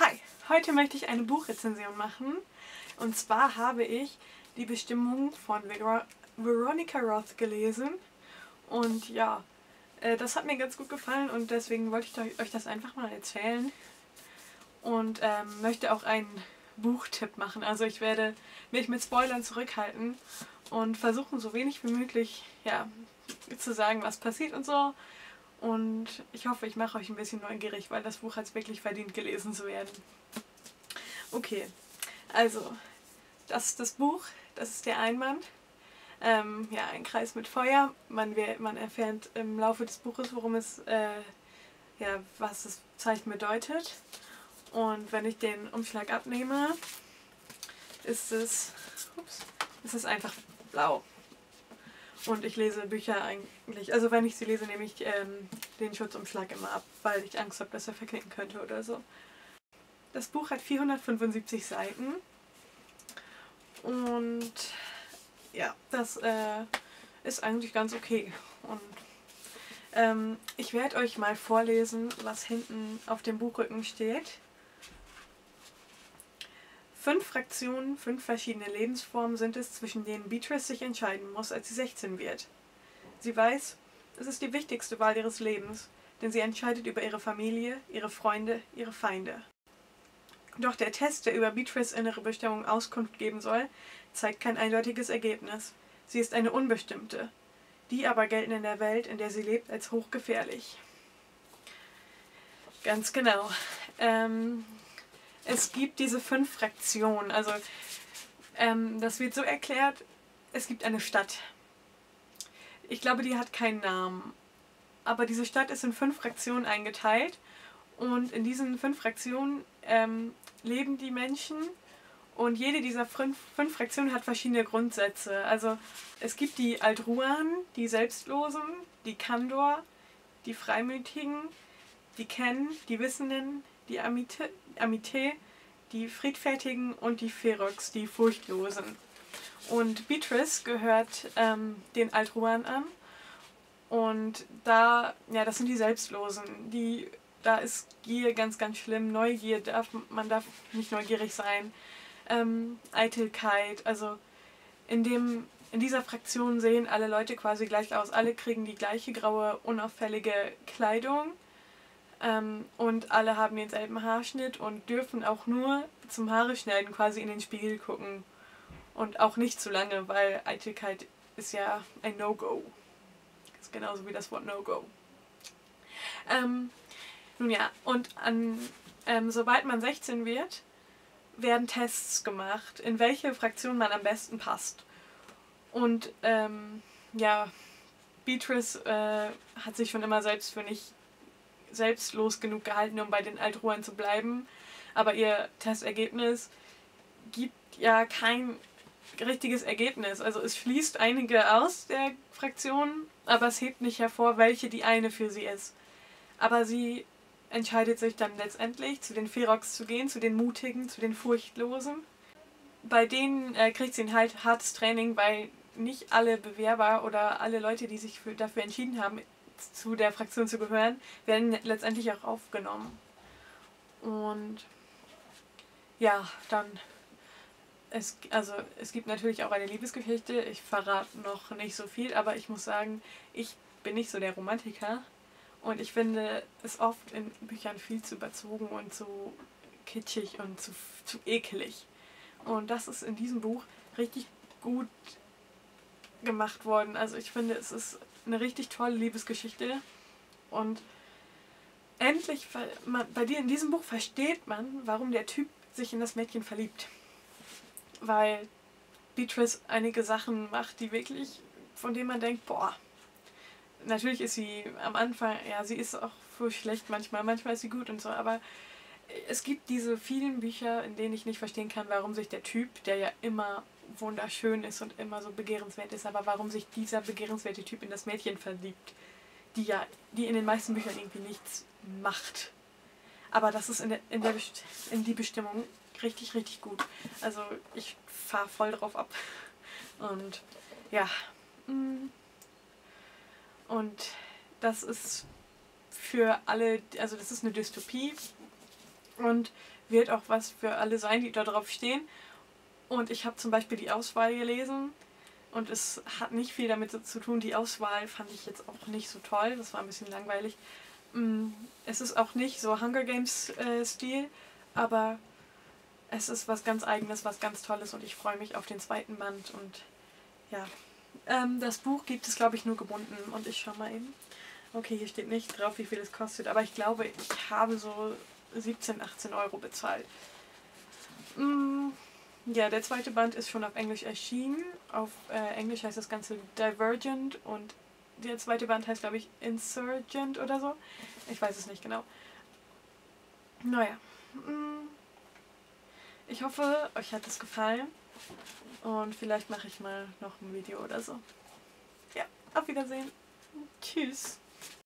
Hi, heute möchte ich eine Buchrezension machen. Und zwar habe ich die Bestimmung von Ver Veronica Roth gelesen. Und ja, äh, das hat mir ganz gut gefallen und deswegen wollte ich euch das einfach mal erzählen. Und ähm, möchte auch einen Buchtipp machen. Also ich werde mich mit Spoilern zurückhalten und versuchen so wenig wie möglich ja, zu sagen, was passiert und so. Und ich hoffe, ich mache euch ein bisschen neugierig, weil das Buch hat es wirklich verdient, gelesen zu werden. Okay, also, das ist das Buch, das ist der Einband. Ähm, ja, ein Kreis mit Feuer. Man, man erfährt im Laufe des Buches, worum es, äh, ja, was das Zeichen bedeutet. Und wenn ich den Umschlag abnehme, ist es, ups, ist es einfach blau. Und ich lese Bücher eigentlich, also wenn ich sie lese, nehme ich ähm, den Schutzumschlag immer ab, weil ich Angst habe, dass er verknicken könnte oder so. Das Buch hat 475 Seiten und ja, das äh, ist eigentlich ganz okay. Und ähm, ich werde euch mal vorlesen, was hinten auf dem Buchrücken steht. Fünf Fraktionen, fünf verschiedene Lebensformen sind es, zwischen denen Beatrice sich entscheiden muss, als sie 16 wird. Sie weiß, es ist die wichtigste Wahl ihres Lebens, denn sie entscheidet über ihre Familie, ihre Freunde, ihre Feinde. Doch der Test, der über Beatrice innere Bestimmung Auskunft geben soll, zeigt kein eindeutiges Ergebnis. Sie ist eine unbestimmte. Die aber gelten in der Welt, in der sie lebt, als hochgefährlich. Ganz genau. Ähm, es gibt diese fünf Fraktionen. Also ähm, das wird so erklärt, es gibt eine Stadt. Ich glaube, die hat keinen Namen. Aber diese Stadt ist in fünf Fraktionen eingeteilt. Und in diesen fünf Fraktionen ähm, leben die Menschen. Und jede dieser fünf, fünf Fraktionen hat verschiedene Grundsätze. Also es gibt die Altruan, die Selbstlosen, die Kandor, die Freimütigen, die Ken, die Wissenden, die Amite, Amité, die Friedfertigen und die Ferox, die Furchtlosen. Und Beatrice gehört ähm, den Altruan an. Und da, ja, das sind die Selbstlosen. Die, da ist Gier ganz, ganz schlimm. Neugier darf, man darf nicht neugierig sein. Ähm, Eitelkeit, also in dem, in dieser Fraktion sehen alle Leute quasi gleich aus. Alle kriegen die gleiche graue, unauffällige Kleidung ähm, und alle haben denselben Haarschnitt und dürfen auch nur zum Haare schneiden quasi in den Spiegel gucken. Und auch nicht zu lange, weil Eitelkeit ist ja ein No-Go. Ist genauso wie das Wort No-Go. Ähm, nun ja, und an, ähm, sobald man 16 wird, werden Tests gemacht, in welche Fraktion man am besten passt. Und ähm, ja, Beatrice äh, hat sich schon immer selbst für nicht selbstlos genug gehalten, um bei den Altruern zu bleiben. Aber ihr Testergebnis gibt ja kein richtiges Ergebnis. Also es schließt einige aus der Fraktion, aber es hebt nicht hervor, welche die eine für sie ist. Aber sie entscheidet sich dann letztendlich, zu den Ferox zu gehen, zu den Mutigen, zu den Furchtlosen. Bei denen äh, kriegt sie ein halt hartes Training, weil nicht alle Bewerber oder alle Leute, die sich für, dafür entschieden haben, zu der Fraktion zu gehören, werden letztendlich auch aufgenommen. Und ja, dann es, also es gibt natürlich auch eine Liebesgeschichte. Ich verrate noch nicht so viel, aber ich muss sagen, ich bin nicht so der Romantiker. Und ich finde es oft in Büchern viel zu überzogen und zu kitschig und zu, zu ekelig. Und das ist in diesem Buch richtig gut gemacht worden. Also ich finde, es ist eine richtig tolle Liebesgeschichte. Und endlich, bei dir in diesem Buch versteht man, warum der Typ sich in das Mädchen verliebt. Weil Beatrice einige Sachen macht, die wirklich, von denen man denkt, boah, natürlich ist sie am Anfang, ja, sie ist auch schlecht manchmal, manchmal ist sie gut und so, aber es gibt diese vielen Bücher, in denen ich nicht verstehen kann, warum sich der Typ, der ja immer wunderschön ist und immer so begehrenswert ist, aber warum sich dieser begehrenswerte Typ in das Mädchen verliebt, die ja, die in den meisten Büchern irgendwie nichts macht. Aber das ist in, der, in, der in die Bestimmung richtig, richtig gut. Also ich fahre voll drauf ab. Und ja. Mm. Und das ist für alle, also das ist eine Dystopie. und wird auch was für alle sein, die da drauf stehen. Und ich habe zum Beispiel die Auswahl gelesen und es hat nicht viel damit zu tun. Die Auswahl fand ich jetzt auch nicht so toll, das war ein bisschen langweilig. Mm, es ist auch nicht so Hunger Games äh, Stil, aber es ist was ganz eigenes, was ganz tolles und ich freue mich auf den zweiten Band und ja. Ähm, das Buch gibt es, glaube ich, nur gebunden und ich schaue mal eben. Okay, hier steht nicht drauf, wie viel es kostet, aber ich glaube, ich habe so 17, 18 Euro bezahlt. Ja, der zweite Band ist schon auf Englisch erschienen. Auf äh, Englisch heißt das Ganze Divergent und der zweite Band heißt, glaube ich, Insurgent oder so. Ich weiß es nicht genau. Naja. Mm, ich hoffe, euch hat es gefallen. Und vielleicht mache ich mal noch ein Video oder so. Ja, auf Wiedersehen. Tschüss.